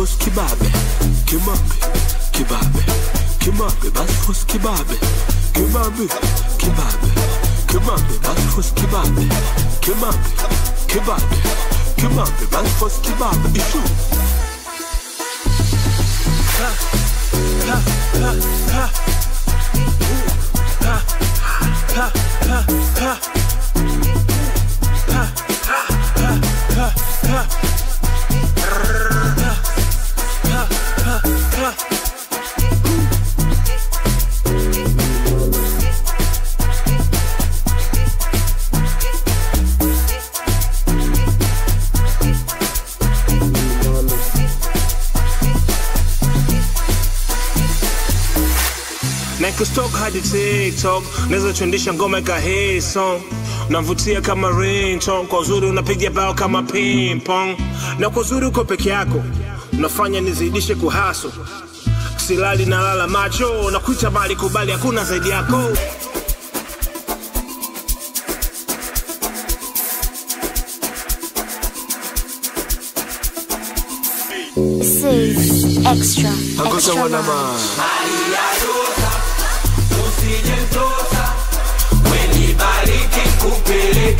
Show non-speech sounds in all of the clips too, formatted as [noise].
fos kebab, kebab, kebab, kimabe, bas fos kebab, kibabe, kebab, kebab, bas fos kibabe, kimabe, kibabe, kimabe, bas fos kibabe, issue. Ha, ha, ha, ha, ha, ha, ha, ha, ha, ha, ha, ha, ha. Nakustok hadi TikTok, naweza tuendesha ngoma ika hit song. Navutia kama ringtone, kwa uzuri unapiga bao kama ping pong, na kwa uzuri uko peke yako. Unafanya nizidishe kuhaso, silali na lala macho. Na kuita bali kubali, hakuna zaidi yako. Extra, extra o Pelé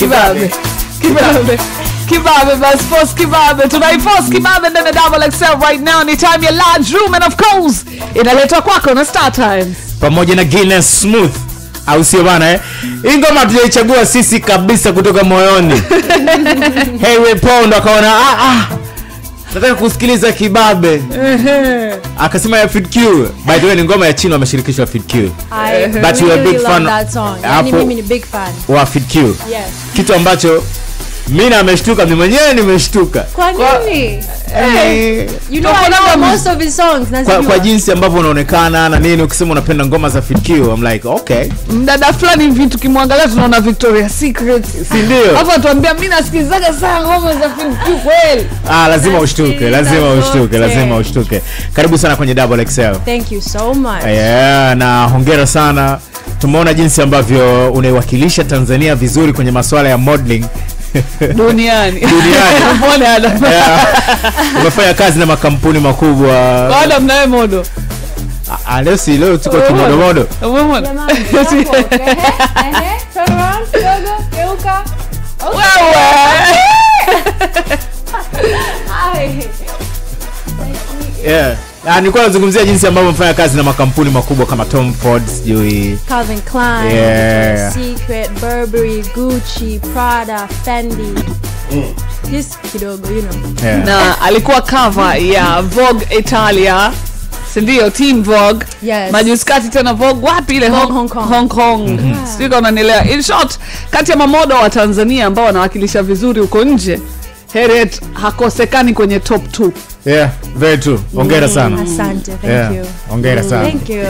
kibabe. Kibabe. Kibabe bas post kibabe. Tunaiforce kibabe ndani double excel right now. Ni time ya large room and of course inaletwa kwako na star times pamoja na Guinness Smooth. Au sio bana eh? Hii ngoma tuliichagua sisi kabisa kutoka moyoni. [laughs] Harry Pound akaona ah, ah, nataka kusikiliza kibabe akasema ya Fit Q. By the way ni ngoma ya chini wameshirikishwa Fit Q. But you are big fan hapo- mimi ni big fan. wa Fit Q. Yes. Kitu ambacho mimi ameshtuka mimi mwenyewe nimeshtuka. Kwa nini? Hey, You know I know most of his songs. kwa, kwa jinsi ambavyo unaonekana na nini ukisema unapenda ngoma za fikio I'm like okay. Mdada fulani hivi tukimwangalia tunaona victoria secret. Si ndio? Hapo atuambia mi nasikilizaga sana ngoma za fikio kweli. Ah lazima ushtuke lazima ushtuke lazima ushtuke. Karibu sana kwenye double xl Thank you so much. yeah, na hongera sana. Tumeona jinsi ambavyo unaiwakilisha tanzania vizuri kwenye masuala ya modeling duniani duniani umefanya kazi na makampuni makubwa bado mnaye modo leo si leo tuko kimodomodo wewe yeah Ah, nilikuwa nazungumzia jinsi ambavyo mfanya kazi na makampuni makubwa kama tom ford sijui Calvin Klein, Yeah. Secret, Burberry, Gucci, Prada, Fendi. Just kidogo, you know. yeah. na alikuwa cover ya vogue italia sindio team vogue Yes. majuzi kati tena vogue wapi ile Hong- Hong Kong. Hong Kong. sijui kama unanielewa in short kati ya mamodo wa tanzania ambao wanawakilisha vizuri huko nje Harriet hakosekani kwenye top 2 yeah, very true. Ongera sana. Asante, thank yeah. you. ongera sana. Thank you.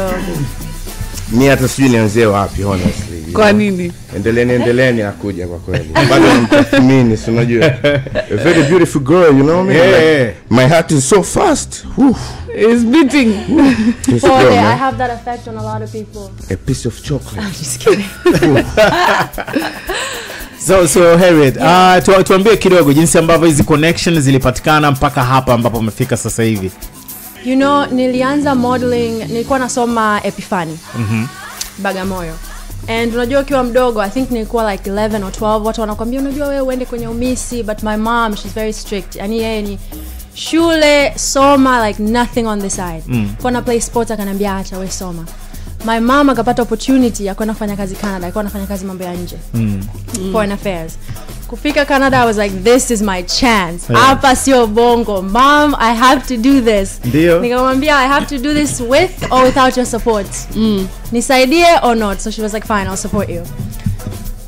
mi hata sijui nianzie wapi honestly. Kwa nini? Endeleeni endeleeni akuja kwa kweli. Bado namtathmini si unajua. A very beautiful girl you know me? Yeah, like, my heart is so fast. Whew. is beating. This Oh, girl, yeah, I have that effect on a lot of people. a piece of chocolate. I'm Just kidding. [laughs] so so Harriet yeah. uh, tu, tuambie kidogo jinsi ambavyo hizi connection zilipatikana mpaka hapa ambapo umefika sasa hivi You know, nilianza modeling, nilikuwa nasoma Epifani. Bagamoyo. And unajua ukiwa mdogo, I think nilikuwa like 11 or 12, watu wanakwambia unajua wewe uende kwenye umisi, but my mom, she's very strict. Yani yeye ni shule, soma like nothing on the side. Mm. Na play sports akaniambia acha wewe soma. My mom akapata opportunity ya kwenda kufanya kazi Canada, alikuwa anafanya kazi mambo ya nje. Mm. Foreign affairs. kufika canada i was like this is my chance hapa yeah. sio bongo mom i have to do this nikamwambia i have to do this with or without your support mm. nisaidie or not so she was like fine i'll support you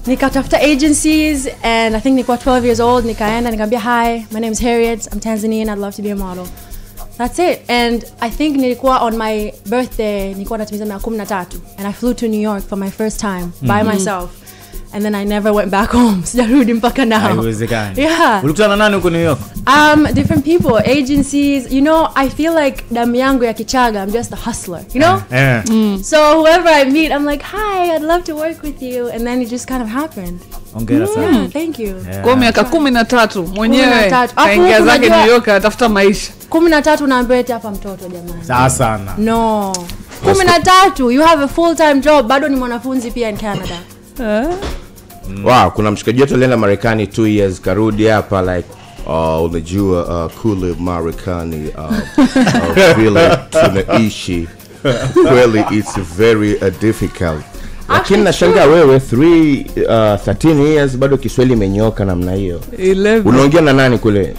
nikatafuta agencies and i think nilikuwa 12 years old nikaenda nikaambia hi my name is harriet i'm tanzanian i'd love to be a model that's it. And i think nilikuwa on my birthday nilikuwa natimiza miaka kumi na tatu. And i flew to new york for my first time mm -hmm. by myself. And then i never went back [laughs] home. Sijarudi mpaka now. Haiwezekani. Yeah. Ulikutana nani huko new york? Um different people agencies. You know i feel like damu yangu ya kichaga i'm just a hustler you know? Yeah. Mm. so whoever i meet i'm like hi i'd love to work with you. And then it just kind of happened. Hongera sana. yeah thank you. Kwa miaka kumi na tatu mwenyewe kaingia zake new york atafuta maisha kumi na tatu naambiwa eti hapa mtoto jamani. Sawa sana. No. Kumi na tatu you have a full time job. Bado ni mwanafunzi pia in canada. Wow kuna mshikaji wetu alienda marekani t years karudi hapa like uh, unajua uh, kule marekani uh, [laughs] uh, vile tunaishi. Kweli its very uh, difficult. Lakini nashangaa wewe 3 uh, 13 years bado kiswahili imenyoka namna hiyo. Unaongea na nani kule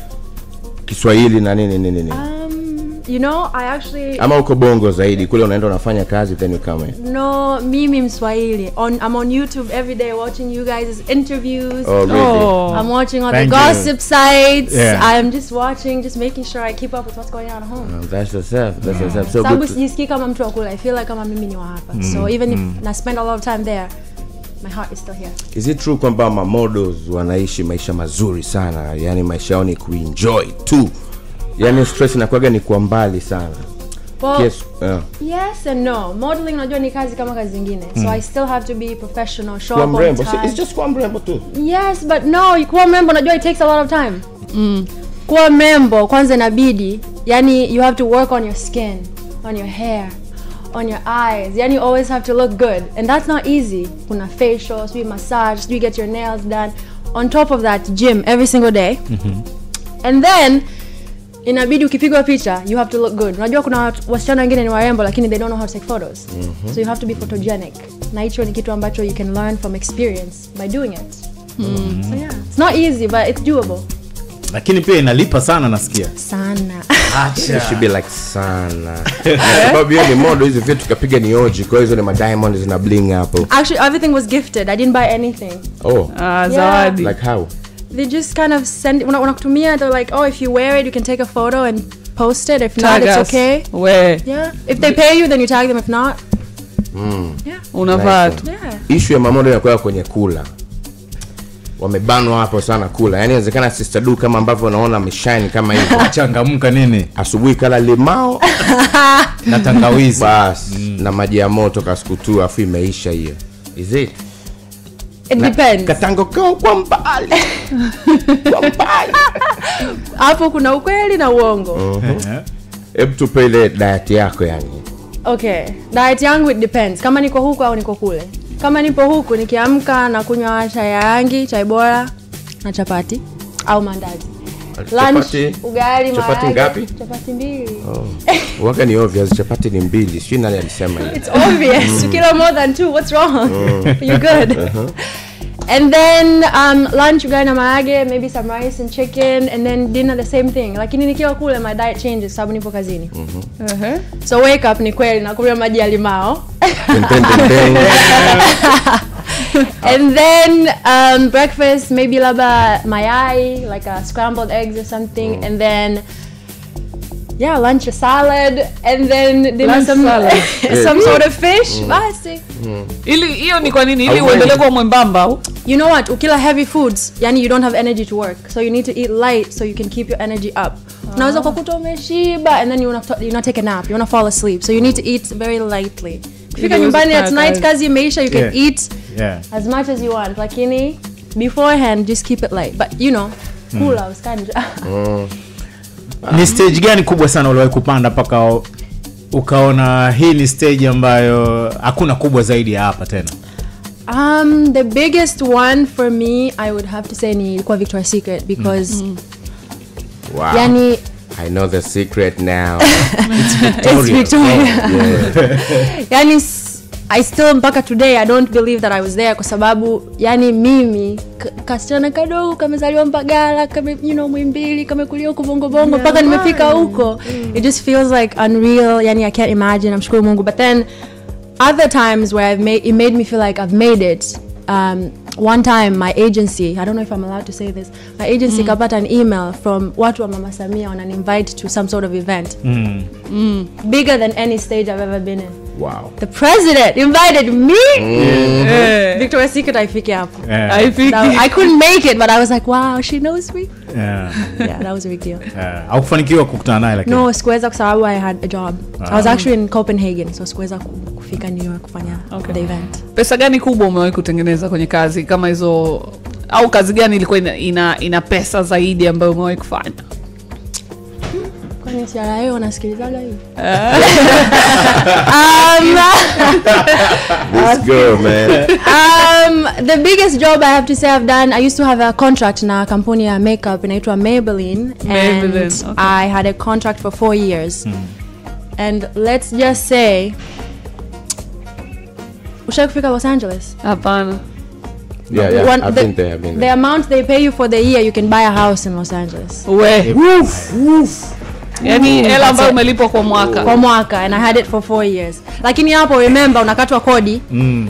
kiswahili na nini nini nini um, you know i actually ama uko bongo zaidi kule unaenda unafanya kazi then you come no mimi mswahili on i'm on youtube every day watching you guys interviews oh, really? Oh. I'm watching all Thank the you. sites. Yeah. I'm just watching, just making sure I keep up with what's going on at home. oh, that's yourself. that's yeah. yourself. so sababu sijisikii kama mtu wa kule i feel like kama mimi ni wa hapa so even if I spend a lot of time there my heart is still here. Is it true kwamba mamodos wanaishi maisha mazuri sana? Yani maisha yao ni kuenjoy tu. Yani stress inakuwaga ni kwa mbali sana. Well yes, uh, yes and no. Modeling unajua ni kazi kama kazi zingine. So i still have to be professional show up on mrembo So time. it's just kuwa mrembo tu. Yes but no kuwa mrembo unajua it takes a lot of time. Kuwa mrembo kwanza inabidi yani you have to work on your skin on your hair on your eyes. Yani you always have to look good. And that's not easy. Kuna facial sijui massage sijui get your nails done. On top of that gym every single day. Mm-hmm. and then inabidi ukipigwa picha you have to look good. Unajua kuna wasichana wengine ni warembo lakini they don't know how to take photos. Mm-hmm. so you have to be photogenic. Na hicho ni kitu ambacho you can learn from experience by doing it. Mm-hmm. so yeah it's not easy but it's doable. Lakini pia inalipa sana nasikia. Sana [laughs] like sana. [laughs] Sababu hiyo ni modo hizi vitu tukapiga ni oji kwa hizo ni madiamond zina bling hapo. Actually everything was gifted. I didn't buy anything. Oh. Ah, zawadi. Like how? They just kind of send unakutumia they're like oh if you wear it you can take a photo and post it. If not Tag it's okay. We yeah. If they pay you then you tag them. If not yeah. Unavaa tu. yeah. Ishu ya mamodo inakuwa kwenye kula wamebanwa hapo sana kula. Yani inawezekana sister du kama ambavyo unaona ameshine kama hivyo. [laughs] Changamka nini? Asubuhi kala limao [laughs] na tangawizi. Bas mm. na maji ya moto kasukutu afu imeisha hiyo. Is it? It katango kao kwa mbali. [laughs] Kwa mbali. Hapo kuna ukweli na uongo. Hebu tupe ile diet yako yani. Okay. Diet yangu it depends. Kama niko huko au niko kule kama nipo huku nikiamka na kunywa chai ya rangi chai bora na chapati au mandazi. Lunch Chapati- ugali chapati ngapi? chapati mbili. Waga ni obvious chapati ni mbili. Sijui nani alisema [laughs] hiyo. It's obvious. You kilo more than two what's wrong? Mm. [laughs] you're good and then um, lunch ugali na maage, maybe some rice and chicken and then dinner the same thing. Lakini nikiwa kule my diet changes sababu nipo kazini. Ehe. so wake up ni kweli nakunywa maji ya limao. [laughs] And then um, breakfast maybe labda mayai like a scrambled eggs or something mm. and then yeah lunch a salad and then dinner Lunch some salad. [laughs] some sort of fish. Mm. basi ili hiyo ni kwa nini? Ili uendelee kuwa mwembamba. You know what? Ukila heavy foods yani you don't have energy to work. So you need to eat light so you can keep your energy up. Unaweza ukakuta umeshiba and then you wanna, you wanna take a nap you wanna fall asleep. So you need to eat very lightly. Kufika nyumbani at night kazi. kazi imeisha you can Yeah. eat yeah. as much as you want. Lakini beforehand just keep it light. But you know kula usikanje [laughs] ni stage gani kubwa sana uliwahi kupanda mpaka ukaona hii ni stage ambayo hakuna kubwa zaidi ya hapa tena um the biggest one for me i would have to say ni ilikuwa victoria secret because mm. wow. yani i know the secret now [laughs] it's victoria It's Victoria. Oh, yeah. [laughs] yani i still mpaka today i don't believe that i was there kwa sababu yani mimi kasichana kadogo kamezaliwa mpagala kame you know mwimbili kamekulia huko bongobongo mpaka nimefika huko. It just feels like unreal yani i can't imagine namshukuru mungu. But then other times where I've made it made me feel like I've made it. Um, one time my agency, I don't know if I'm allowed to say this, my agency mm. kapata an email from watu wa Mama Samia on an invite to some sort of event. Mm, Mm. bigger than any stage I've ever been in. wow The president invited me. Victoria's Secret i hapo. yeah. I couldn't make it, but I was like, wow, she knows me. Yeah, that was a big deal. haukufanikiwa kukutana naye lakini No, sikuweza kwa sababu I had a job. I was actually in Copenhagen, so sikuweza kufika New York kufanya Okay. the event. pesa gani kubwa umewahi kutengeneza kwenye kazi kama hizo au kazi gani ilikuwa ina, ina, ina pesa zaidi ambayo umewahi kufanya TRA wanasikilizaga [laughs] hii this girl man. Um, the biggest job i have to say i've done i used to have a contract na kampuni ya makeup inaitwa maybelline and okay. i had a contract for four years. And let's just say ushai kufika los angeles? Hapana. Yeah yeah One- i've the, been there i've been the amount they pay you for the year you can buy a house in los angeles. We yani hela ambayo umelipwa kwa mwaka. Kwa mwaka and i had it for four years. Lakini hapo remember unakatwa kodi. Mm.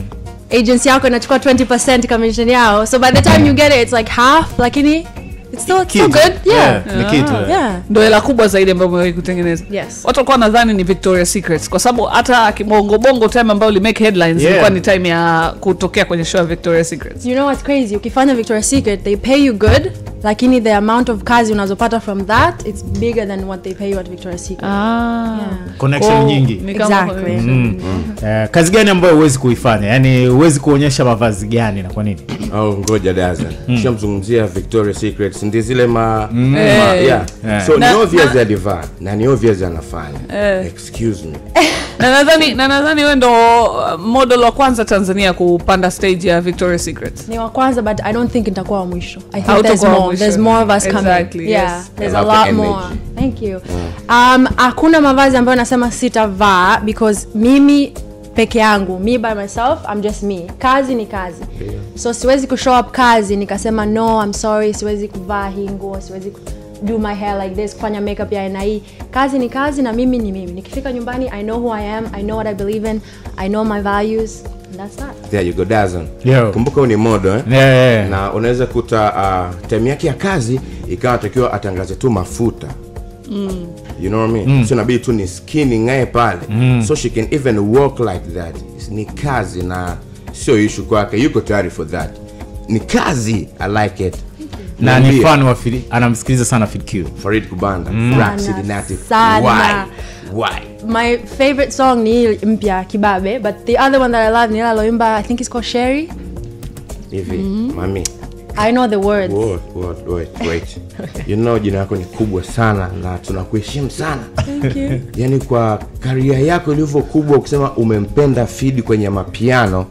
Agency yako inachukua 20 commission yao. So by the time you get it it's like half lakini it's still, it's still good yeah. Ni kitu yeah. ndo hela kubwa zaidi ambayo umewahi kutengeneza. Yes. watu walikuwa nadhani ni victoria secrets kwa sababu hata kibongobongo time ambayo limake headlines Yeah. ilikuwa ni time ya kutokea kwenye show ya victoria secrets. You know what's crazy? Ukifanya victoria secret they pay you good lakini the amount of kazi unazopata from that it's bigger than what they pay you at victoria secret. Ah. yeah. connection oh, nyingi. ni kama- Exactly. Mm. Uh, kazi gani ambayo huwezi kuifanya? Yani huwezi kuonyesha mavazi gani na kwa nini? Oh ngoja daza shamzungumzia victoria secrets ndi zile ma, ma hey. yeah Yeah. so Na- ni obvious alivaa na ni obvious anafanya excuse me [laughs] na nadhani na nadhani wewe ndo uh, model wa kwanza tanzania kupanda stage ya Victoria's Secret. ni wa kwanza but i don't think nitakuwa wa mwisho i think there's more mwisho. there's more of us coming Exactly, yeah yes. there's I a the lot energy. more thank you um hakuna mavazi ambayo nasema sitavaa because mimi peke yangu me by myself i'm just me. Kazi ni kazi. Yeah. so siwezi kushow up kazi nikasema no i'm sorry siwezi kuvaa hii nguo siwezi ku- do my hair like this kufanya makeup ya aina hii. Kazi ni kazi na mimi ni mimi. Nikifika nyumbani i know who i am i know what i believe in i know my values that's that. There you go dazan kumbuka huu ni modo eh? Yeah, yeah. na unaweza kuta uh, time yake ya kazi ikawa takiwa atangaze tu mafuta mm. you know what I mean? mm. so inabidi tu ni skini ngae pale. Mm. so she can even walk like that. Ni kazi na sio ishu kwake. Yuko tayari for that. Ni kazi. I like it. Na ni fan wa Fili- anamsikiliza sana Fid kiu farid kubanda. Rhapsody Native. Sana. why? Why? My favorite song ni mpya kibabe but the other one that i love ni ile aloimba i think it's called sherry. Hivi mami i know the words. Wait, wait, wait, wait. you know jina yako ni kubwa sana na tunakuheshimu sana. Thank you. yaani kwa karia yako ilivyo kubwa kusema umempenda fidi kwenye mapiano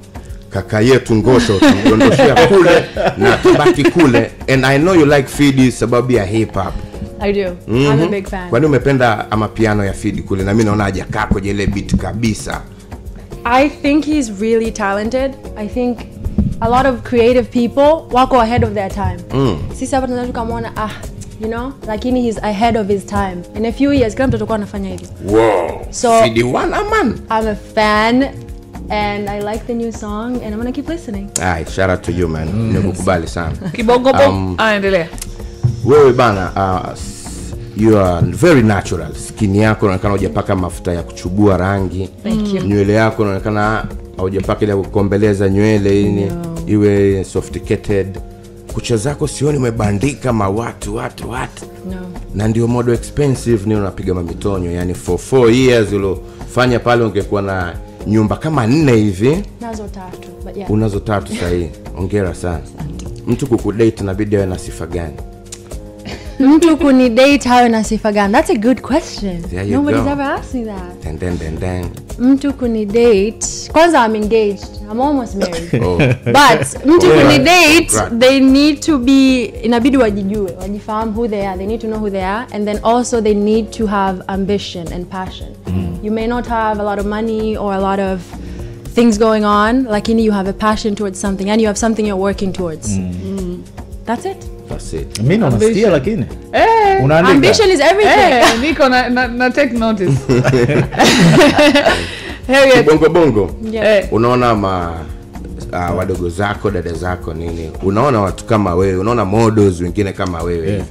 kaka yetu ngosho tumdondoshea [laughs] kule na tubaki kule. And i know you like fidi sababu ya hip hop. I do. I'm a big fan. Kwani umependa amapiano ya fidi kule? Na mi naona ajakaa kwenye ile bit kabisa. I think he's really talented. I think a lot of creative people wako ahead of their time. Sisi hapa tunaweza tukamwona ah you know lakini he's ahead of his time. In a few years kila mtu atakuwa anafanya hivi. Wow. So- man. I'm a fan and i like the new song and i'm gonna keep listening. Alright, shout out to you man. Nimekukubali sana. [laughs] Kibongobo Um, aendelea wewe bana uh, you are very natural. Skin yako inaonekana hujapaka mafuta ya kuchubua rangi. Thank you. nywele yako inaonekana haujapaka ile kukombeleza nywele ini iwe sophisticated kucha zako sioni umebandika mawatu watu watu no. Na ndio modo expensive ni unapiga mamitonyo yani for four years uliofanya pale ungekuwa na nyumba kama nne hivi. Nazo tatu yeah. Unazo tatu [laughs] sahii. Ongera sana. Mtu kukudate nabidi awe na sifa gani? [laughs] Mtu kuni date hawe na sifa gani? That's a good question. Nobody's go. ever asked me that. Dun, dun, dun, dun. Mtu kuni date kwanza i'm engaged i'm almost married [laughs] Oh. but mtu Oh, kuni right. date Right. they need to be inabidi wajijue wajifahamu who they are they need to know who they are and then also they need to have ambition and passion mm. you may not have a lot of money or a lot of things going on lakini you have a passion towards something and you have something you're working towards mm. Mm. That's it. Mi Ambition. nasikia lakini Eh, ambition is everything. Eh, niko na, na, na take notice. [laughs] Bongo bongo. Yeah. eh, unaona ma uh, wadogo zako dada zako nini? Unaona watu kama wewe unaona models wengine kama wewe. Yeah.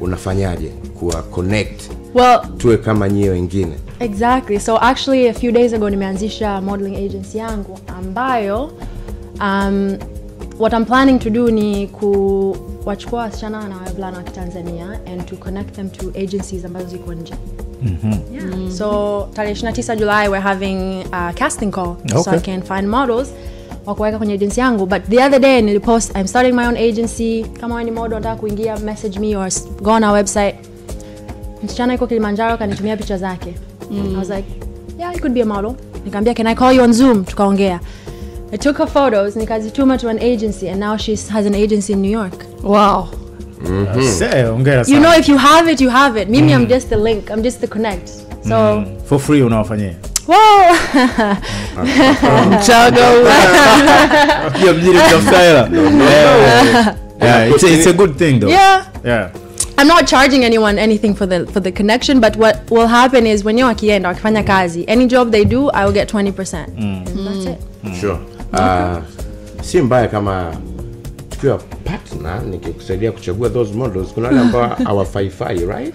unafanyaje kuwa connect? Well tuwe kama nyie wengine. exactly. So actually a few days ago nimeanzisha modeling agency yangu ambayo um, what i'm planning to do ni kuwachukua wasichana na wavulana wa kitanzania and to connect them to agencies ambazo ziko nje. Yeah. so tarehe 29 july we're having a casting call okay. so i can find models wa kuweka kwenye agency yangu. But the other day nilipost i'm starting my own agency. Kama wewe ni model unataka kuingia message me or go on our website. Msichana iko kilimanjaro kanitumia picha zake. Mm. i was like yeah you could be a model. Nikaambia can i call you on zoom? Tukaongea i took her photos nikazituma to an agency and now she has an agency in new york wow Mm -hmm. you know if you have it you have it mimi mm. i'm just the link i'm just the connect so mm. for free unawafanyia mchaga huyu. Mjini kutafuta hela Yeah. Yeah, it's a- it's a good thing though yeah Yeah. I'm not charging anyone anything for the for the connection, but what will happen is when you're akienda wakifanya kazi, any job they do, I will get 20%. Mm. And that's it. Mm. sure uh, si mbaya kama tukiwa partner nikikusaidia kuchagua those models kuna wale ambao [laughs] hawafaifai right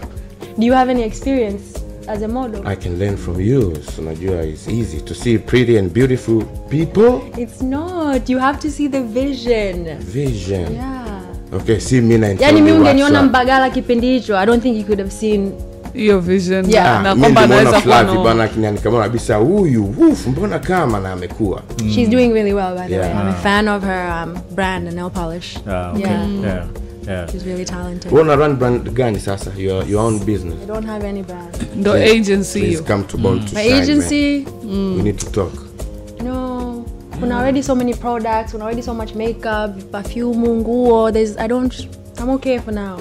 Do you have any experience as a model? i can learn from you so najua it's easy to see pretty and beautiful people It's not. You have to see the vision. vision Yeah. okay see me na Yani mi ungeniona Mbagala kipindi hicho, I don't think you could have seen. Hiyo vision Yeah. na kwamba nilimwona anaweza kuwa Flavi no- kinani kama kabisa huyu uf, mbona kama na amekuwa She's doing really well, by the yeah. way. I'm a fan of her um, brand and nail polish. Ah, okay. Yeah. Yeah. Yeah. She's really talented. Wewe una run brand gani sasa your, your own business I don't have any brand. ndo agency please come to Born to My Shine, agency, man. we need to talk No. Kuna already so many products, kuna already so much makeup, perfume, nguo. There's I don't I'm okay for now.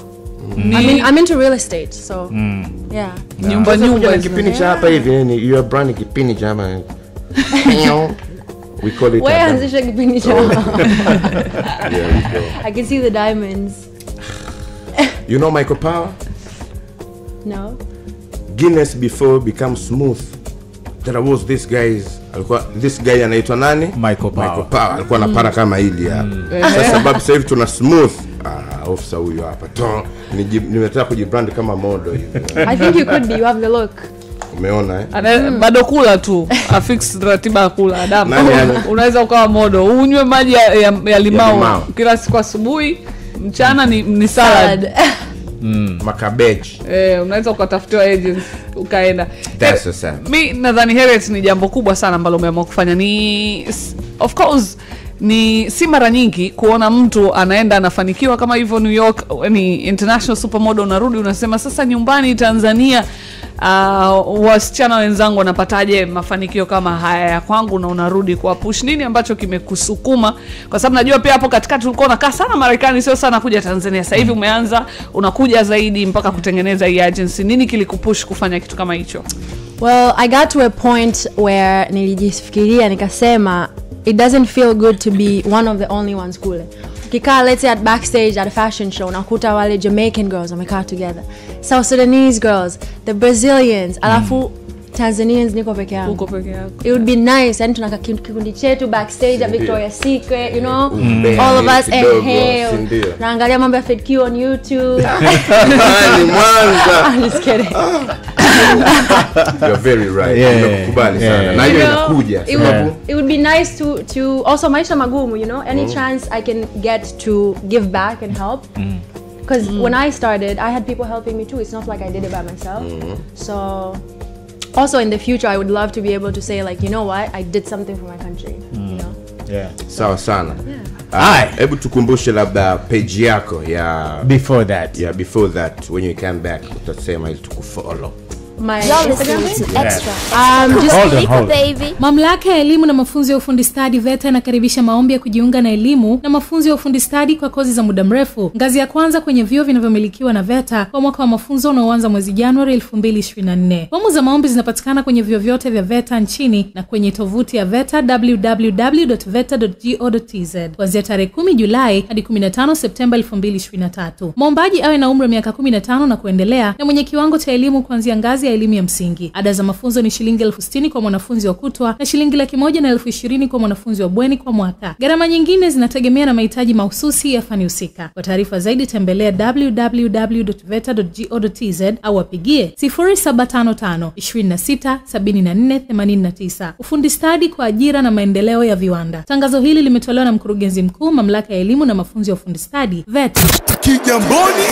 I mean I'm into real estate, so yeah. nyumba nyumba kipindi cha hapa hivi ni your brand kipindi cha hapa. We call it Where anzisha kipindi cha yeah. [laughs] I can see the diamonds. you know Michael Power No. Guinness before become smooth there was this guys alikuwa this guy anaitwa nani? Michael Power. Michael Power alikuwa anapara kama hili hapa. Sasa [laughs] sababu sasa hivi tuna smooth ah ofisa huyo hapa. To nimetaka kujibrand kama modo hivi. [laughs] I think you could be. You have the look. umeona eh? Ana- bado kula tu. Afix ratiba ya kula adamu unaweza ukawa modo. Unywe maji ya, ya, ya limau ya kila siku asubuhi mchana ni, ni salad. Salad. [laughs] makabeji. Eh, unaweza ukatafutiwa agents ukaenda. That's so sad. mi nadhani heret ni jambo kubwa sana ambalo umeamua kufanya. Ni of course ni si mara nyingi kuona mtu anaenda anafanikiwa kama hivyo new york ni international supermodel unarudi unasema sasa nyumbani tanzania uh, wasichana wenzangu wanapataje mafanikio kama haya ya kwangu? Na unarudi kwa push. Nini ambacho kimekusukuma? Kwa sababu najua pia hapo katikati ulikuwa unakaa sana marekani sio sana kuja tanzania. Sasa hivi umeanza unakuja zaidi mpaka kutengeneza hii agency. Nini kilikupush kufanya kitu kama hicho? Well, I got to a point where nilijifikiria nikasema it doesn't feel good to be one of the only ones kule. Ukikaa let's say at backstage at a fashion show unakuta wale Jamaican girls wamekaa together. South Sudanese girls, the Brazilians, alafu Tanzanians niko peke yangu. uko peke yako It would be nice yani tunaka kikundi chetu backstage ya Victoria Secret, you know, mm. all of us and inhale. Naangalia mambo ya FedQ on YouTube. [laughs] Ni Mwanza [laughs] I'm just kidding. You're very right. Yeah, Nimekukubali yeah, sana. yeah. Na hiyo You know, inakuja it sababu would, it would be nice to to also maisha magumu you know any mm. chance i can get to give back and help Mm because when i started i had people helping me too it's not like i did it by myself Mm. so also in the future i would love to be able to say like you know what i did something for my country mm. you know Yeah. sawa sana. yeah. Hebu tukumbushe labda page yako ya Before that. yeah before that when you come back utasema ili tukufollow. My. Um. Mamlaka ya elimu na mafunzo ya ufundi stadi VETA inakaribisha maombi ya kujiunga na elimu na mafunzo ya ufundi stadi kwa kozi za muda mrefu ngazi ya kwanza kwenye vyuo vinavyomilikiwa na VETA kwa mwaka wa mafunzo unaoanza mwezi Januari 2024. Fomu za maombi zinapatikana kwenye vyuo vyote vya VETA nchini na kwenye tovuti ya VETA www.veta.go.tz kuanzia tarehe 10 Julai hadi 15 Septemba 223 Mwombaji awe na umri wa miaka 15 na kuendelea na mwenye kiwango cha elimu kuanzia ngazi ya elimu ya msingi. Ada za mafunzo ni shilingi elfu sitini kwa mwanafunzi wa kutwa na shilingi laki moja na elfu ishirini kwa mwanafunzi wa bweni kwa mwaka. Gharama nyingine zinategemea na mahitaji mahususi ya fani husika. Kwa taarifa zaidi tembelea www.veta.go.tz au wapigie 0755 26 74 89. Ufundi stadi kwa ajira na maendeleo ya viwanda. Tangazo hili limetolewa na mkurugenzi mkuu mamlaka ya elimu na mafunzo ya ufundi stadi VETA. Kigamboni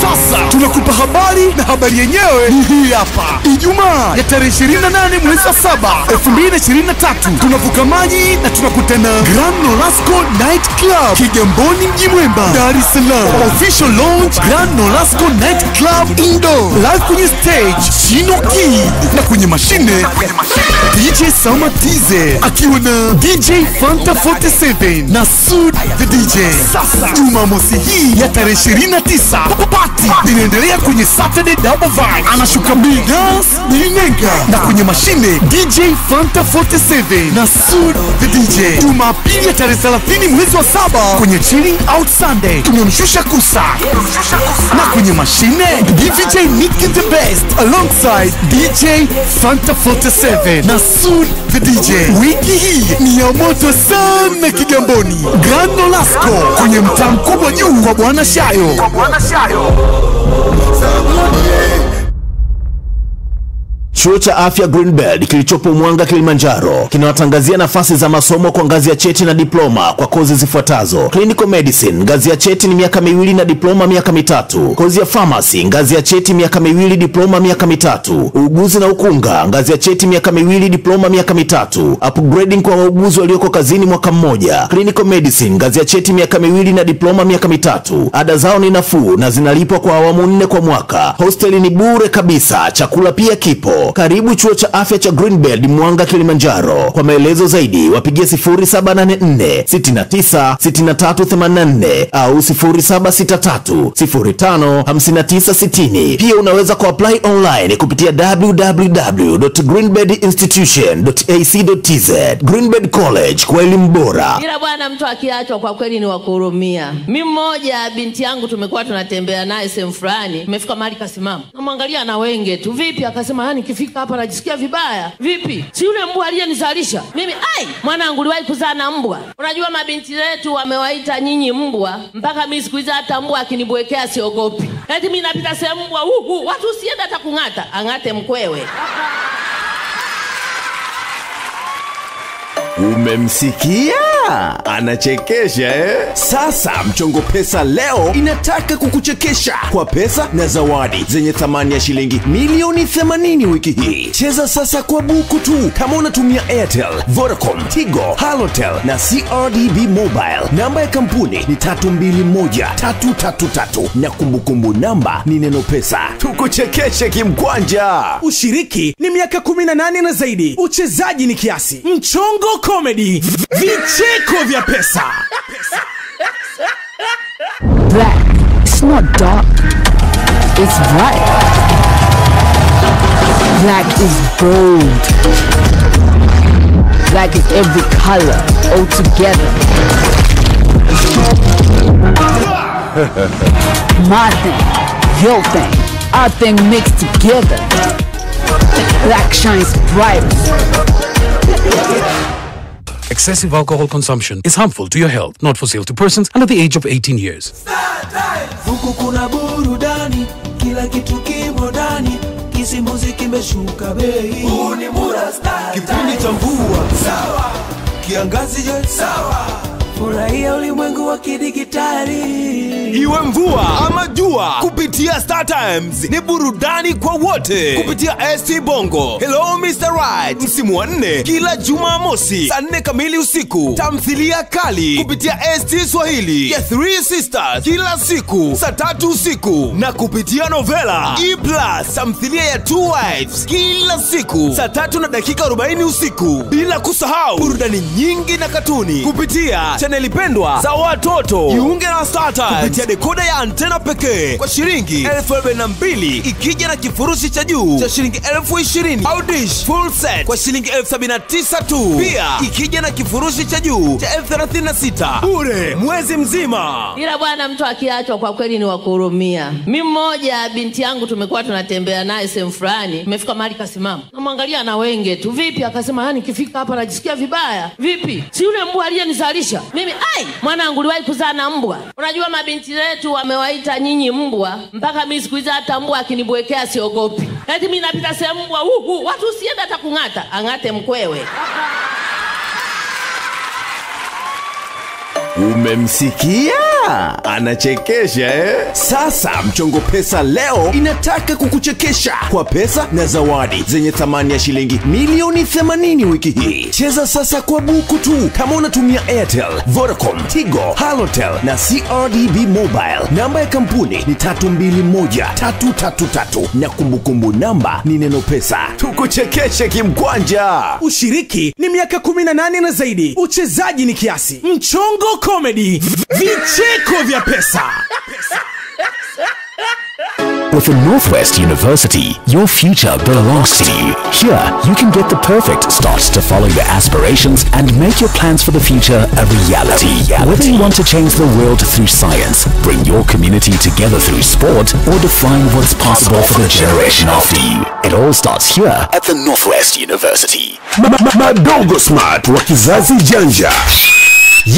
sasa tunakupa habari na habari yenyewe ni hii hapa. Ijumaa ya tarehe 28 mwezi wa 7 2023 tunavuka maji na tunakutana Grand Nolasco Night Club Kigamboni mji mwemba Dar es Salaam. Official launch Grand Nolasco Night Club Indoor live kwenye stage Shino Kid na kwenye mashine DJ Sama TZ akiwa na DJ Fanta 47 na Sud the DJ. Sasa Jumamosi hii ya tarehe 29 party inaendelea kwenye Saturday Double Vibe. Anashuka Bigas Bilinenga na kwenye mashine DJ Fanta 47 na Sud the DJ. Jumapili ya tarehe 30 mwezi wa saba. Kwenye Chilling Out Sunday tumemshusha Kusa. Na kwenye mashine DJ Nicky the Best alongside DJ Fanta 47 na Sud the DJ. Wiki hii ni ya moto sana Kigamboni, Grand Nolasco kwenye mtaa mkubwa juu kwa Bwana Shayo. Chuo cha Afya Greenbelt kilichopo Mwanga, Kilimanjaro kinawatangazia nafasi za masomo kwa ngazi ya cheti na diploma kwa kozi zifuatazo: clinical medicine ngazi ya cheti ni miaka miwili na diploma miaka mitatu; kozi ya pharmacy ngazi ya cheti miaka miwili diploma miaka mitatu; uuguzi na ukunga ngazi ya cheti miaka miwili diploma miaka mitatu; upgrading kwa wauguzi walioko kazini mwaka mmoja; clinical medicine ngazi ya cheti miaka miwili na diploma miaka mitatu. Ada zao ni nafuu na zinalipwa kwa awamu nne kwa mwaka. Hosteli ni bure kabisa, chakula pia kipo. Karibu chuo cha afya cha Greenbelt Mwanga, Kilimanjaro. Kwa maelezo zaidi wapigie 0784 69 6384 au 0763 05 5960. Pia unaweza kuapply online kupitia www.greenbeltinstitution.ac.tz. Greenbelt College kwa elimu bora. ila bwana mtu akiachwa kwa kweli ni wakuhurumia Mimi mmoja binti yangu tumekuwa tunatembea naye sehemu fulani tumefika mahali kasimama namwangalia na wenge tu vipi akasema yani kifika hapa najisikia vibaya. Vipi? Si yule mbwa aliyenizalisha? Mimi ai mwanangu uliwahi kuzaa na mbwa? Unajua mabinti zetu wamewaita nyinyi mbwa mpaka mi siku hizi hata mbwa akinibwekea siogopi. Eti mi napita sehemu mbwa huhu watu usiende hata kung'ata. Ang'ate mkwewe Umemsikia? Anachekesha eh? Sasa Mchongo Pesa leo inataka kukuchekesha kwa pesa na zawadi zenye thamani ya shilingi milioni 80 wiki hii. Cheza sasa kwa buku tu kama unatumia Airtel, Vodacom, Tigo, Halotel na CRDB Mobile. Namba ya kampuni ni 321333 na kumbukumbu namba ni neno pesa. Tukuchekeshe kimkwanja. ushiriki ni miaka 18 na zaidi uchezaji ni kiasi mchongo comedy vicheko vya pesa Black. It's not dark. It's bright. Black is bold. Black is every color all together. My thing, your thing, our thing mixed together. Black shines bright. Excessive alcohol consumption is harmful to your health, not for sale to persons under the age of 18 years. huku kuna burudani kila kitu kimo ndani kisimbuzi kimeshuka bei. Huu ni mura Star kipindi cha mvua. Sawa. Kiangazi je? Sawa. Furahia ulimwengu wa kidigitali. Iwe mvua ama jua kupitia Star Times ni burudani kwa wote kupitia ST Bongo. Hello Mr. Right, msimu wa nne kila Jumamosi saa nne kamili usiku. Tamthilia kali kupitia ST Swahili ya Three Sisters kila siku saa tatu usiku, na kupitia novela E Plus tamthilia ya Two Wives kila siku saa tatu na dakika 40 usiku, bila kusahau burudani nyingi na katuni kupitia chaneli pendwa za watoto. Jiunge na Star Times kupitia dekoda ya antena pekee kwa shilingi elfu arobaini na mbili ikija na kifurushi cha juu cha shilingi elfu ishirini. Au dish full set kwa shilingi elfu sabini na tisa tu. Pia ikija na kifurushi cha juu cha elfu thelathini na sita. Bure mwezi mzima. ila bwana mtu akiachwa kwa kweli ni wakuhurumia mi mmoja binti yangu tumekuwa tunatembea naye sehemu fulani tumefika mahali kasimama. Namwangalia na wenge tu. Vipi? Akasema yani kifika hapa najisikia vibaya. Vipi? Si yule mbwa aliyenizalisha mimi ai mwanangu uliwahi kuzaa na mbwa? Unajua mabinti zetu wamewaita nyinyi mbwa mpaka mi siku hizi hata mbwa akinibwekea siogopi. Eti mi napita sehemu mbwa uh, uh, watu usiende hata kung'ata. Ang'ate mkwewe Umemsikia? Anachekesha eh? Sasa Mchongo Pesa leo inataka kukuchekesha kwa pesa na zawadi zenye thamani ya shilingi milioni 80 wiki hii. Cheza sasa kwa buku tu kama unatumia Airtel, Vodacom, Tigo, Halotel na CRDB Mobile. Namba ya kampuni ni 321333 na kumbukumbu namba ni neno pesa. Tukuchekeshe kimkwanja. ushiriki ni miaka 18 na zaidi uchezaji ni kiasi mchongo comedy vicheko vya pesa With the Northwest University, your future belongs to you. Here, you can get the perfect start to follow your aspirations and make your plans for the future a reality. Whether you want to change the world through science, bring your community together through sport, or define what's possible for the generation after you, it all starts here at the Northwest University. Madogo Smart wa kizazi janja.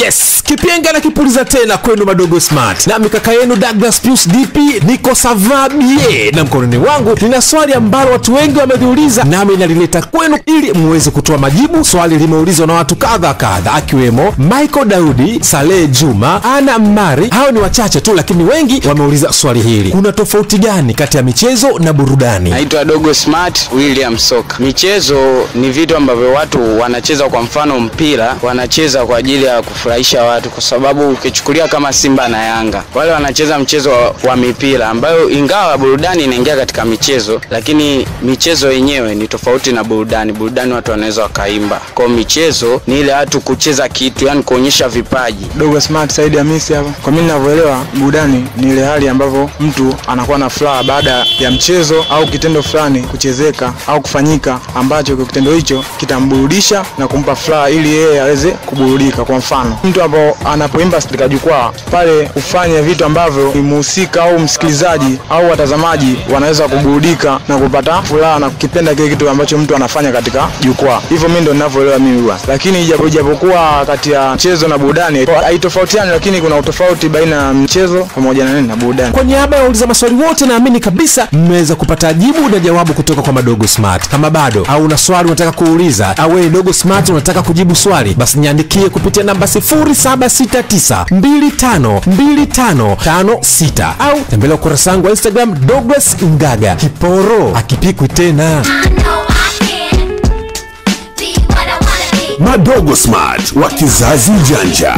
Yes. Kipenga na kipuliza tena kwenu madogo smart. Na mikaka yenu douglas pius dp niko savabie. Na mkononi wangu nina swali ambalo watu wengi wameliuliza nami nalileta kwenu ili muweze kutoa majibu. Swali limeulizwa na watu kadha kadha akiwemo michael daudi saleh juma ana mari. Hao ni wachache tu lakini wengi wameuliza swali hili. Kuna tofauti gani kati ya michezo na burudani? Naitwa dogo smart william soka michezo ni vitu ambavyo watu wanacheza kwa mfano mpira wanacheza kwa ajili ya kufurahisha watu kwa sababu ukichukulia kama simba na yanga wale wanacheza mchezo wa, wa mipira ambayo ingawa burudani inaingia katika michezo lakini michezo yenyewe ni tofauti na burudani. Burudani watu wanaweza wakaimba. Kwa michezo ni ile watu kucheza kitu yani kuonyesha vipaji. Dogo smart saidi hamisi hapa. Kwa mimi ninavyoelewa burudani ni ile hali ambavyo mtu anakuwa na furaha baada ya mchezo au kitendo fulani kuchezeka au kufanyika ambacho kitendo hicho kitamburudisha na kumpa furaha ili yeye aweze kuburudika. Kwa mfano mtu ambao anapoimba katika jukwaa pale ufanye vitu ambavyo ni mhusika au msikilizaji au watazamaji wanaweza kuburudika na kupata furaha na kukipenda kile kitu ambacho mtu anafanya katika jukwaa. Hivyo mi ndo ninavyoelewa mimi bwana, lakini ijapo- ijapokuwa kati ya mchezo na burudani haitofautiani lakini kuna utofauti baina ya mchezo pamoja na nini na burudani. Kwa niaba ya wauliza maswali wote naamini kabisa mmeweza kupata jibu na jawabu kutoka kwa madogo smart. Kama bado au una swali unataka kuuliza au wewe dogo smart unataka kujibu swali basi niandikie kupitia namba 0769252556 au tembelea ukurasa wangu wa instagram douglas ngaga. Kiporo. Akipikwi tena. Madogo Smart wa kizazi janja.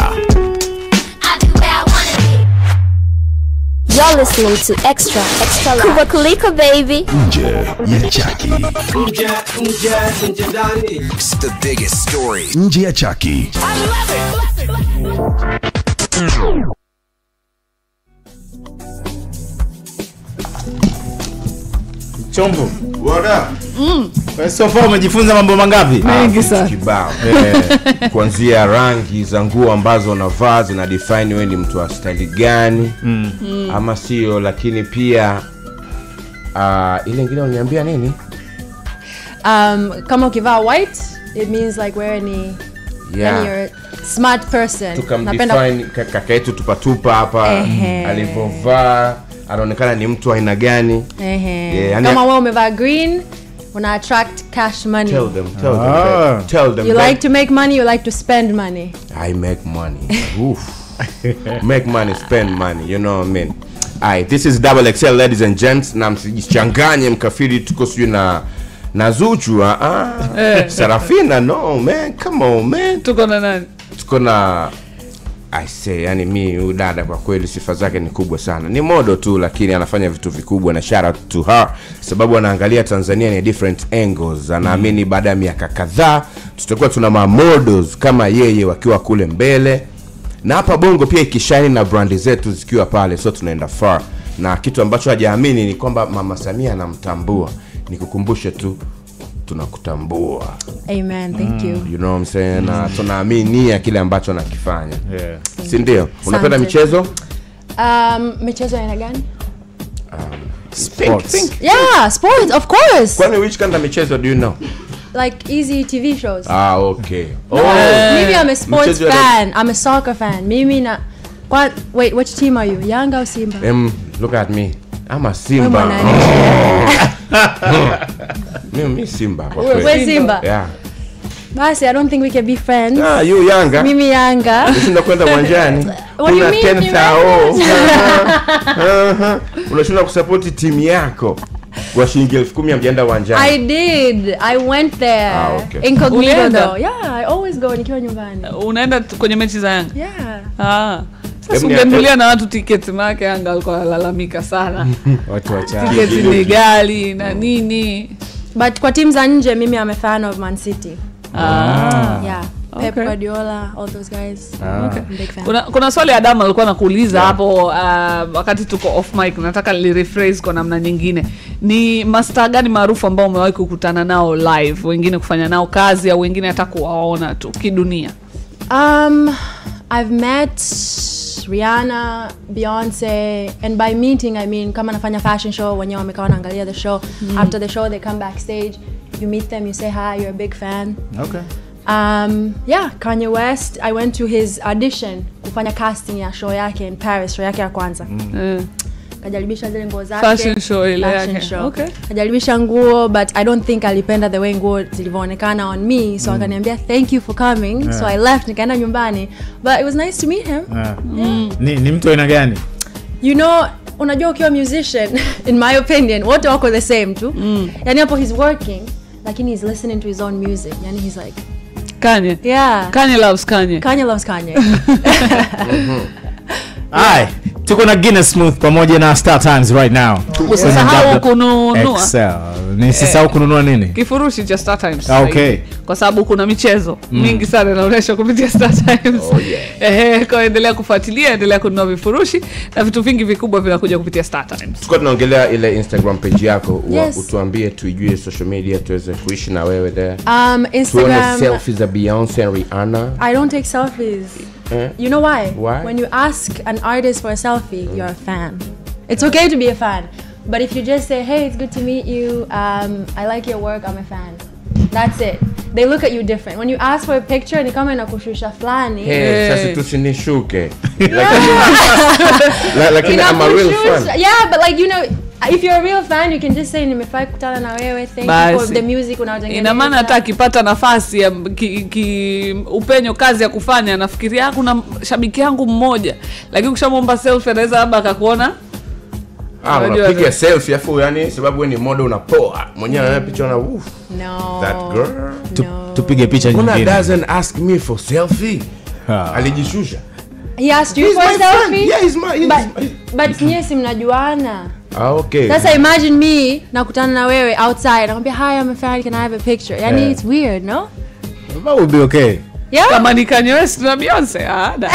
You're listening to Extra, Extra Live. Kuba Kuliko, baby. Nje ya chaki. nje nje nje ndani It's the biggest story. Nje ya chaki. chombo Mm. sofa umejifunza mambo mangapi Mengi Ah, sana. kibao eh, kuanzia rangi za nguo ambazo unavaa zina define wewe ni mtu wa staili gani Mm. ama sio lakini pia uh, ile nyingine uniambia nini um, kama ukivaa white it means like wewe ni Yeah. you're smart person tukamdefine kaka yetu tupatupa hapa alivyovaa anaonekana ni mtu aina gani Yeah, yani- kama wewe umevaa green una attract cash money Tell them, tell them, Ah. babe. tell them. you babe. like to make money you like to spend money I make money. [laughs] Oof. [laughs] make money, spend money. You know what I mean? Alright, this is Double XL ladies and gents. Na msijichanganye mkafiri tuko sijui na na Zuchu ah, ah. Eh. Sarafina no man, come on man. Tuko na nani? Tuko na I say, yani mi huyu dada kwa kweli sifa zake ni kubwa sana. Ni modo tu lakini anafanya vitu vikubwa na shout out to her. Sababu anaangalia Tanzania ni different angles. Anaamini baada ya miaka kadhaa tutakuwa tuna ma models kama yeye wakiwa kule mbele. Na hapa bongo pia ikishine na brandi zetu zikiwa pale so tunaenda far. Na kitu ambacho hajaamini ni kwamba mama samia anamtambua. Nikukumbushe tu tunakutambua. Amen thank you. You know what I'm saying? Na tunaaminia kile ambacho anakifanya. Yeah. si ndio? Unapenda michezo? Um, michezo aina gani? Sports. Think, think. yeah sports of course. Kwani which kind of michezo do you know? Like easy tv shows. Ah okay. No, mimi I'm a sports Mchezo fan. I'm a soccer fan. Mimi na What? Wait which team are you? Yanga au Simba? Um, look at me. I'm a simba? [laughs] [laughs] mimi mi simba kwa kweli. Wewe. Simba? yeah. basi I don't think we can be friends Ah, you Yanga mimi Yanga unashinda kwenda uwanjani [laughs] What do you una mean, 10,000. Aha. [laughs] unashinda kusupport timu yako kwa shilingi elfu kumi amjaenda uwanjani I did I went there Ah, okay. incognito though yeah I always go nikiwa nyumbani unaenda kwenye mechi za yanga yeah ah. Ungenulia na watu tiketi maake yanga alikuwa analalamika sana. [laughs] Watu wachache. Tiketi ni gali na nini. But kwa timu za nje mimi I'm a fan of Man City. Ah. yeah. Pep Guardiola all those guys. Ah. I'm big fan. Kuna, kuna swali Adam alikuwa nakuuliza hapo uh, wakati tuko off mic nataka lirephrase kwa namna nyingine. Ni masta gani maarufu ambao umewahi kukutana nao live wengine kufanya nao kazi au wengine hata kuwaona tu kidunia? Um, I've met Rihanna, Beyonce, and by meeting I mean kama nafanya fashion show wenyewe wamekaa wanaangalia the show. Mm. After the show they come backstage, you meet them, you say hi, you're a big fan. okay Um, yeah, Kanye West, I went to his audition kufanya casting ya show yake in Paris, show yake ya kwanza. Eh. Kajaribisha zile nguo zake. Fashion show ile Fashion yake. show. Okay. Kajaribisha nguo but I don't think alipenda the way nguo zilivyoonekana on me so mm. akaniambia thank you for coming. yeah. So I left nikaenda nyumbani. But it was nice to meet him. yeah. Mm. ni, ni mtu aina gani You know, unajua ukiwa musician [laughs] in my opinion wote wako the same tu. mm. Yani hapo he's working lakini he's listening to his own music. Yani he's like kanye yeah. kanye loves kanye Kanye loves Kanye. [laughs] [laughs] Ai, tuko na Guinness Smooth pamoja na Star Times right now. Usisahau kununua. Excel. Nisisahau kununua nini? kifurushi cha Star Times Ah, okay. kwa sababu kuna michezo Mm. mingi sana inaonyeshwa kupitia Star Times [laughs] Ehe, kwa endelea kufuatilia endelea kununua vifurushi na vitu vingi vikubwa vinakuja kupitia Star Times Tuko tunaongelea ile instagram page yako wa- Yes. utuambie tuijue social media tuweze kuishi na wewe there Um, tuone Instagram selfies za beyonce and rihanna I don't take selfies. Mm. You know why? Why? When you ask an artist for a selfie, mm. you're a fan. It's okay to be a fan, but if you just say, "Hey, it's good to meet you. Um, I like your work. I'm a fan," that's it. They look at you different. When you ask for a picture, and kama come in oh, Hey, sasa tusinishuke. Like, [laughs] I'm a real like, [laughs] like, like, like, you know, like, if you're a real fan, you can just say, nimefurahi kukutana na wewe, thank you for the music unaotengeneza. ina maana hata akipata nafasi ya ki, ki, upenyo kazi ya kufanya nafikiria "Ah, kuna shabiki yangu mmoja lakini ukishamwomba selfie anaweza labda akakuona Ah, unapiga selfie afu yani sababu wewe ni modo unapoa mwenyewe anaona picha na uff No. that girl no. tupige picha nyingine. doesn't ask me for selfie alijishusha He asked you He's for a selfie? Yeah, he's my- he's but, my. but nyie si mnajuana. ah, okay Sasa imagine me nakutana na wewe outside nakwambia hi I'm a fan can I have a picture? Yani Yeah. it's weird, no? That would be okay. Yeah. kama ni Kanye West na Beyonce ah, da. [laughs]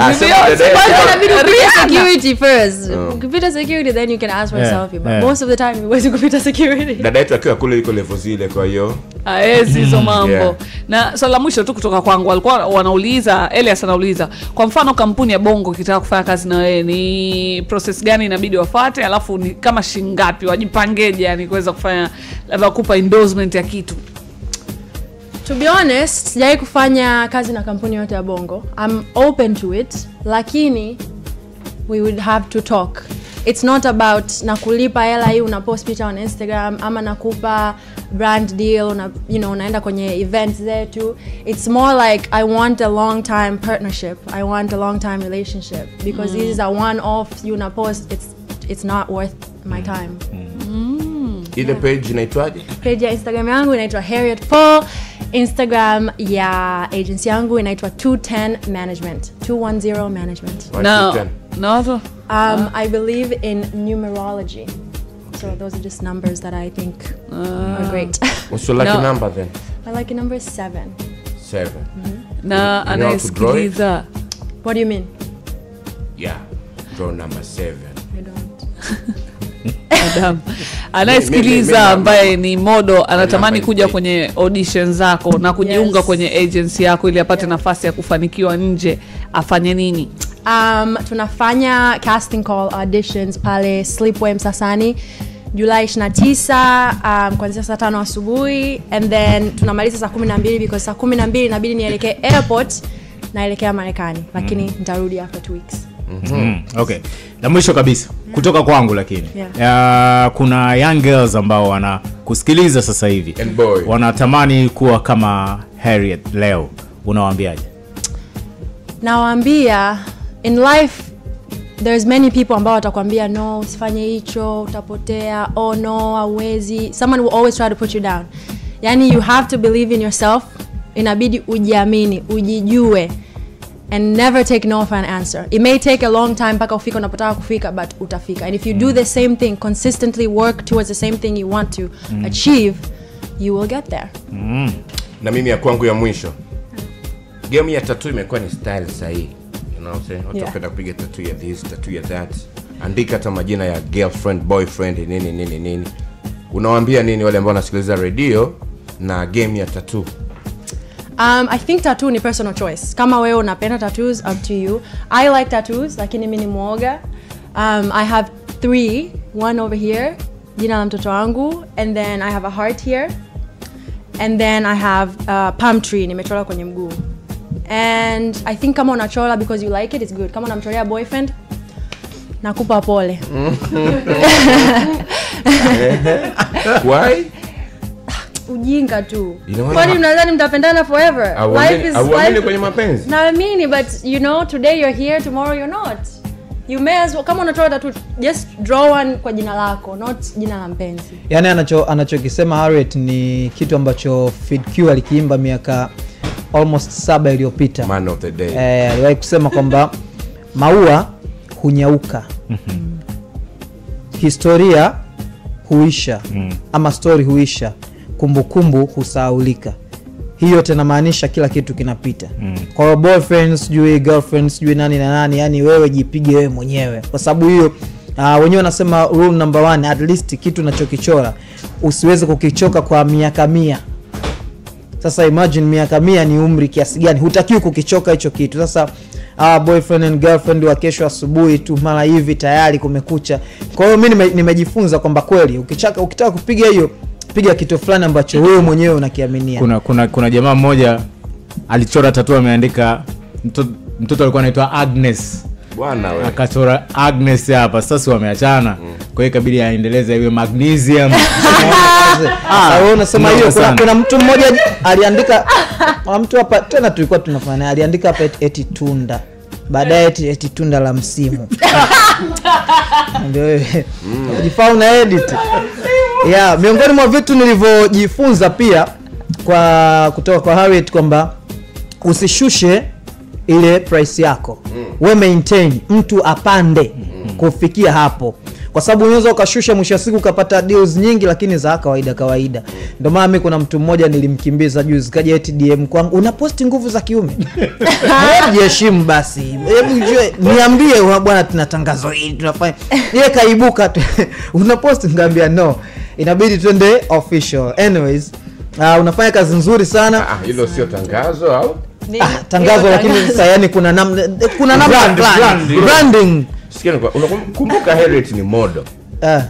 Ah, security first. Oh. Computer security then you can ask for a Yeah, selfie. But yeah. most of the time huwezi kupita security. dada yetu akiwa kule yuko level zile kwa hiyo aezi hizo mambo Yeah. na swala la mwisho tu kutoka kwangu walikuwa wanauliza Elias anauliza kwa mfano kampuni ya bongo ikitaka kufanya kazi na wewe ni process gani inabidi wafate alafu ni kama shingapi wajipangeje yani kuweza kufanya labda kupa endorsement ya kitu To be honest, sijawai kufanya kazi na kampuni yote ya Bongo. I'm open to it, lakini we would have to talk. it's not about nakulipa hela hii unapost picha on instagram ama nakupa brand deal una, you know, unaenda kwenye events zetu. It's more like i want a long time partnership. I want a long time relationship because Mm. this is a one off you unapost it's, it's not worth my time. Ile page inaitwaje? Page ya instagram yangu inaitwa harriet paul. Instagram ya agency yangu inaitwa 210 management. 210 management. No. no. um, i believe in numerology so those are just numbers that i think are great What's your lucky number then? my lucky number is seven Seven. na to draw it? anayesikiliza what do you mean Yeah. Draw number seven. I don't. Adam [laughs] anayesikiliza ambaye ni modo anatamani kuja kwenye audition zako na kujiunga Yes. kwenye agency yako ili apate yeah. nafasi ya kufanikiwa nje afanye nini um, tunafanya casting call auditions pale slipway msasani julai 29 um, kuanzia saa tano asubuhi and then tunamaliza saa kumi na mbili because saa kumi na mbili inabidi nielekee airport naelekea marekani lakini mm. nitarudi after two weeks Mm-hmm. okay na mwisho kabisa mm. kutoka kwangu lakini Yeah. uh, kuna young girls ambao wanakusikiliza sasa hivi wanatamani kuwa kama harriet leo unawaambiaje nawaambia in life there's many people ambao watakwambia no usifanye hicho utapotea. Oh no hauwezi. Someone will always try to put you down. Yani you have to believe in yourself. Inabidi ujiamini ujijue and never take no for an answer. It may take a long time mpaka ufika unapotaka kufika but utafika. And if you do the same thing consistently work towards the same thing you want to Mm. achieve you will get there. Na mimi ya kwangu ya mwisho. Game ya tatu imekuwa ni style sahii Yeah. kupiga tatu ya this tatu ya that andika hata majina ya girlfriend boyfriend nini nini nini unawaambia nini wale ambao wanasikiliza redio na game ya tatu Um, I think tattoo ni personal choice. Kama wewe unapenda tattoos, up to you. I like tattoos, lakini mimi ni mwoga. Um, I have three, one over here, jina la mtoto wangu, and then I have a heart here, and then I have a palm tree nimechora kwenye mguu. And I think kama unachola because you like it, it's good. Kama unamcholea boyfriend, nakupa pole. [laughs] Why? Ujinga tu. Kwani mnadhani mtapendana forever? Life is life. kwenye mapenzi naamini but you know today you're here tomorrow you're not you may as well kama unachola tatu just draw one kwa jina lako not jina la mpenzi yani anacho anachokisema harriet ni kitu ambacho fidq alikiimba miaka almost saba iliyopita. Man of the day. Eh, aliwahi kusema kwamba maua hunyauka. Historia huisha ama stori huisha. Kumbukumbu husahaulika. Hiyo yote namaanisha kila kitu kinapita. Kwa hiyo boyfriend sijui girlfriend sijui nani na nani yani wewe jipige wewe mwenyewe. Kwa sababu hiyo uh, wenyewe wanasema rule number one at least kitu nachokichora usiweze kukichoka kwa miaka mia sasa imagine miaka mia ni umri kiasi gani? Hutakiwi kukichoka hicho kitu. Sasa uh, boyfriend and girlfriend wa kesho asubuhi tu mara hivi tayari kumekucha. Kwa hiyo mi nimejifunza kwamba kweli ukichaka ukitaka kupiga hiyo piga kitu fulani ambacho wewe mwenyewe unakiaminia. Kuna kuna kuna jamaa mmoja alichora tatu ameandika mtoto, mtoto alikuwa anaitwa agnes bwana we akachora agnes hapa. Sasa wameachana. Mm. kwa hiyo ikabidi aendeleze iwe magnesium. [laughs] Ah, wewe unasema hiyo kuna, kuna mtu mmoja aliandika kuna mtu hapa tena tulikuwa tunafanya aliandika hapa eti, eti tunda. Baadaye eti, eti tunda la msimu. [laughs] Ndio wewe. Jifau na edit. Yeah, miongoni mwa vitu nilivyojifunza pia kwa kutoka kwa Harriet kwamba usishushe ile price yako. Mm. we maintain mtu apande mm. kufikia hapo. Kwa sababu unaweza ukashusha mwisho wa siku ukapata deals nyingi lakini za kawaida kawaida. Ndio maana mi kuna mtu mmoja nilimkimbiza juzi kaja eti dm kwangu unaposti nguvu za kiume? [laughs] Jiheshimu basi. Hebu [laughs] niambie wa bwana tuna tangazo hili tunafanya. [laughs] Ye kaibuka tu. Unaposti ngaambia no. Inabidi twende official. Anyways uh, unafanya kazi nzuri sana. Ah, hilo sio tangazo au ah, tangazo lakini sasa yani kuna namna kuna namna Brand, fulani brand. branding Sikia unakumbuka kumbuka Harriet ni modo Ah.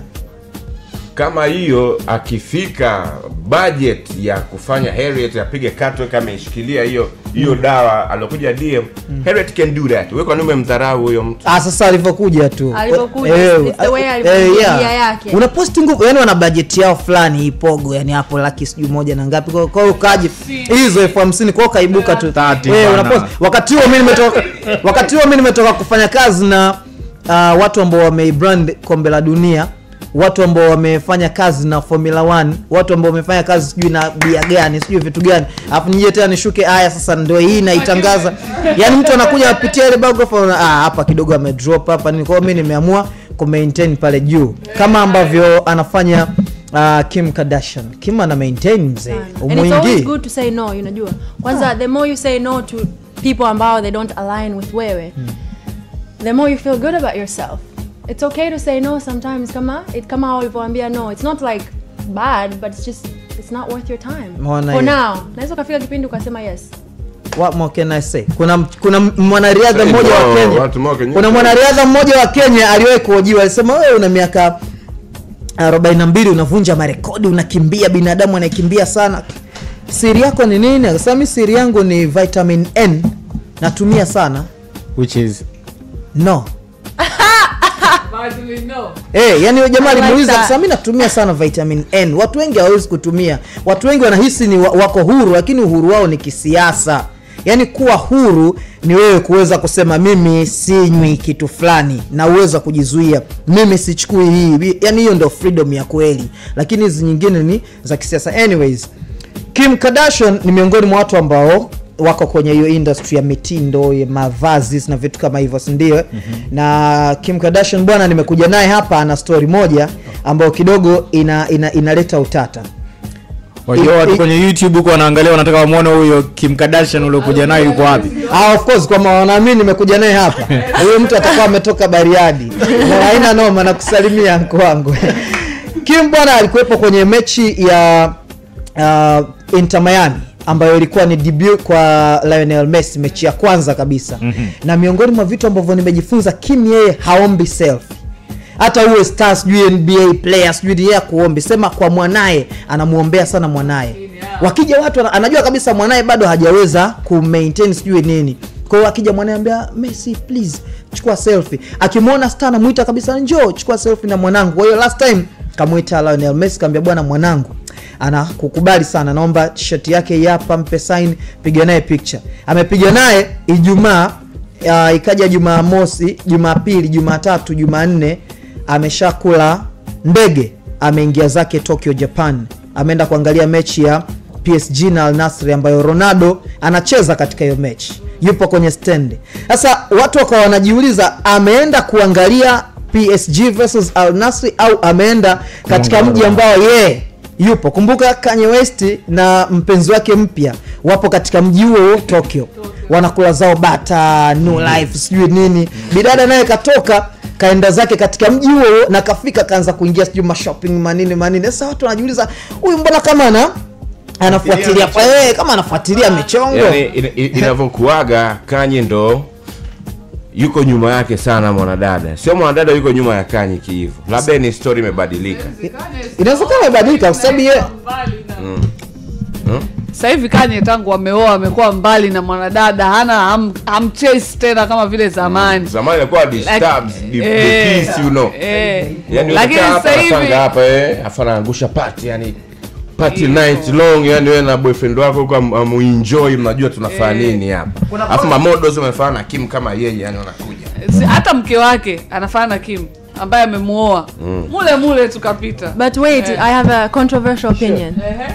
Kama hiyo akifika budget ya kufanya Harriet apige katwe kama ishikilia hiyo hiyo dawa alokuja DM Harriet can do that. Wewe kwa nini umemdharau huyo mtu? Ah, sasa alivyokuja tu. Alivyokuja, Eh, it's the way eh, alivyokuja yeah. yake. unaposti nguvu yani wana budget yao fulani ipogo yani hapo laki sijui moja na ngapi. Kwa kwa hiyo ukaji hizo elfu hamsini kwao kaibuka tu. Wewe una post wakati huo mimi nimetoka wakati huo mimi nimetoka kufanya kazi na uh, watu ambao wameibrand kombe la dunia watu ambao wamefanya kazi na formula 1 watu ambao wamefanya kazi sijui na bia gani sijui vitu gani. Alafu nije tena nishuke aya sasa ndio hii naitangaza. Yani mtu anakuja apitia ile biography ah hapa kidogo amedrop hapa nini kwa hiyo mimi nimeamua kumaintain pale juu. Kama ambavyo anafanya uh, kim kardashian. Kim ana maintain mzee Umuingi. it's always good to say no unajua. Kwanza the more you say no to people ambao they don't align with wewe Hmm. the more you feel good about yourself it's okay to say no sometimes kama it kama ulivyoambia no it's not like bad but it's just it's not worth your time Mwana for now naweza ukafika kipindi ukasema yes what more can I say? Kuna kuna mwanariadha mmoja no, wa Kenya. more Kuna mwanariadha mmoja wa Kenya aliwahi kuhojiwa alisema wewe una miaka 42 unavunja marekodi unakimbia binadamu anayekimbia sana. Siri yako ni nini? Akasema mimi siri yangu ni vitamin N natumia sana. which is No. No. Eh, yani jamaa alimuuliza like mimi natumia sana vitamin N. Watu wengi hawawezi kutumia. Watu wengi wanahisi ni wako huru lakini uhuru wao ni kisiasa. Yaani kuwa huru ni wewe kuweza kusema mimi sinywi kitu fulani na uweza kujizuia. Mimi sichukui hii. Yaani hiyo ndio freedom ya kweli. Lakini hizi nyingine ni za kisiasa. Anyways, Kim Kardashian ni miongoni mwa watu ambao wako kwenye hiyo industry ya mitindo ya mavazi na vitu kama hivyo sindio mm-hmm. na Kim Kardashian bwana nimekuja naye hapa ana story moja ambayo kidogo ina, ina, inaleta utata. Wajua watu kwenye youtube huko wanaangalia wanataka wamwone huyo kim kardashian uliokuja naye yuko wapi. Ah, of course kwama wanaamini nimekuja naye hapa. [laughs] Huyo mtu atakuwa ametoka bariadi. Na haina noma na kusalimia mko wangu. Kim bwana alikuwepo kwenye mechi ya uh, inter miami ambayo ilikuwa ni debut kwa lionel messi mechi ya kwanza kabisa. Mm-hmm. na miongoni mwa vitu ambavyo nimejifunza kim yeye haombi selfie hata uwe star sijui nba player sijui yeye kuombi sema kwa mwanaye anamuombea sana mwanaye. Wakija watu anajua kabisa mwanaye bado hajaweza ku maintain sijui nini. Kwa hiyo akija mwanaye ambia messi please chukua selfie. Akimwona star anamuita kabisa njoo chukua selfie na mwanangu. Kwa hiyo last time kamuita lionel messi kaambia bwana mwanangu anakukubali sana. Naomba t-shirt yake yapa, hapa mpe sign piga naye picture. Amepiga naye ijumaa uh, ikaja jumamosi jumapili jumatatu jumanne ameshakula ndege. Ameingia zake tokyo japan. Ameenda kuangalia mechi ya psg na al Nassr ambayo ronaldo anacheza katika hiyo mechi. Yupo kwenye stendi sasa watu wakawa wanajiuliza ameenda kuangalia psg versus al Nassr au ameenda katika mji ambao yeye yupo. Kumbuka kanye west na mpenzi wake mpya wapo katika mji huo tokyo, tokyo. Wanakula zao bata no life sijui nini. Bidada naye katoka kaenda zake katika mji huo na kafika kaanza kuingia sijui mashopping manini manini. Sasa watu wanajiuliza huyu mbona kama ana anafuatilia. Eh, kama anafuatilia michongo. Yani ina- ina- inavyokuaga kanye ndo yuko nyuma yake sana mwanadada sio mwanadada yuko nyuma ya kanye kihivo labda ni story imebadilika inawezekana imebadilika kwa sababu ye mm. Hmm? sasa hivi kanye tangu ameoa amekuwa mbali na mwanadada hana ham, hamchase tena kama vile zamani zamani alikuwa disturbs Like- the, eh, peace you know eh. yani Lakini sasa hivi- hapa eh afa anaangusha party yani party night long yani wewe na boyfriend wako huko amuenjoy mnajua tunafanya nini hapa. Alafu mamodos wamefanya na Kim kama yeye yani wanakuja. Si- hata mke wake anafana na kim ambaye amemuoa Mm. mule mule tukapita. But wait yeah. i have a controversial opinion. Ehe.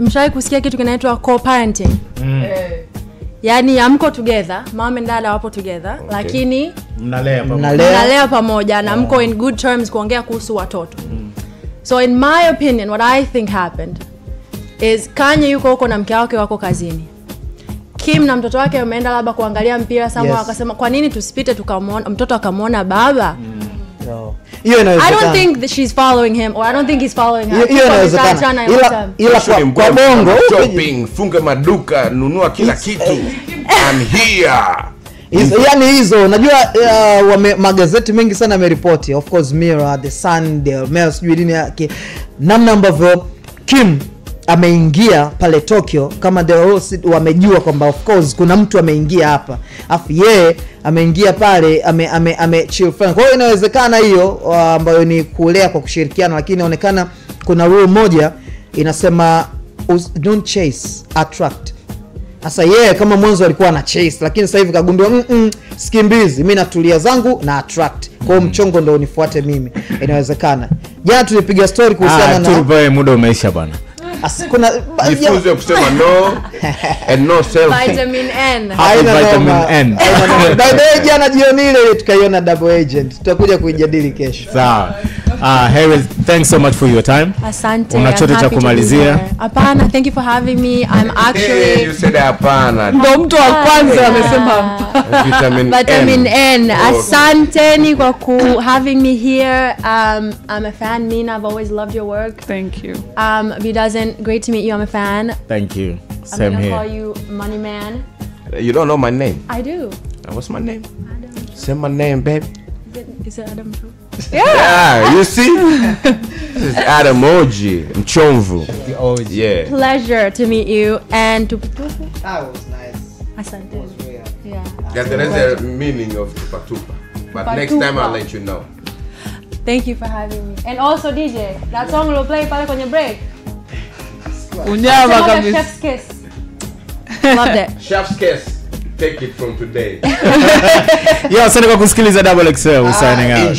Mshawahi kusikia kitu kinaitwa co-parenting? Eh. yaani amko together mom and dada wapo together okay. lakini mnalea pamoja, mnalea pamoja na mko in good terms kuongea kuhusu watoto so in my opinion what i think happened is kanye yuko huko na mke wake wako kazini. Kim na mtoto wake wameenda labda kuangalia mpira sama Yes. wakasema kwa nini tusipite tukamwona mtoto akamwona baba? Hiyo i don't think that she's following him or i don't think he's following her. Hiyo- inawezekana. Ila- ila kwa- kwa bongo, shopping funge maduka nunua kila kitu. I'm here hizo yani hizo unajua uh, wame, magazeti mengi sana yameripoti. Of course mirror the sun the mail sijui nini yake. Namna ambavyo kim ameingia pale tokyo kama the host wamejua kwamba of course kuna mtu ameingia hapa. Afu yeye ameingia pale ame, ame, ame chill kwa hiyo inawezekana hiyo uh, ambayo ni kulea kwa kushirikiana lakini inaonekana kuna rule moja inasema don't chase attract sasa yeye kama mwanzo alikuwa na chase lakini sasa hivi kagundua mm -mm, sikimbizi mi natulia zangu na attract. Kwa hiyo mchongo ndo unifuate mimi. Inawezekana. Jana tulipiga story kuhusiana Ah, na tupe muda umeisha bwana. As- kuna jifunze kusema no and no self vitamin n. Haina vitamin. N. By the way, jana jioni ile ile tukaiona double agent. Tutakuja kuijadili kesho. Sawa uh, Harry, thanks so much for your time. Asante una I'm chote cha happy to be kumalizia. here. hapana thank you for having me. I'm Hey, actually you said hapana. ndo mtu wa kwanza amesema Vitamin [laughs] vitamin N. n. Asanteni kwa ku having me here. Um, i'm a fan mina. I've always loved your work. Thank you. Um, Vidazen, great to meet you. I'm a fan. Thank you. Same i'm same gonna here. call you money man. You don't know my name. i do. Uh, What's my name? Adam. Say my name, baby. is it, is it adam too? Yeah, you see? this is Adam Oji, Mchomvu. Yeah. pleasure to meet you and to that was nice asante yeah Yeah, there is a meaning of tupa tupa. But next time I'll let you know. Thank you for having me. And also DJ, that song will play pale kwenye break. unyama Sema the kabisa Chef's Kiss. Love that. [laughs] Chef's kiss. Take it from today. [laughs] yo asante kwa kusikiliza double excel ah, signing out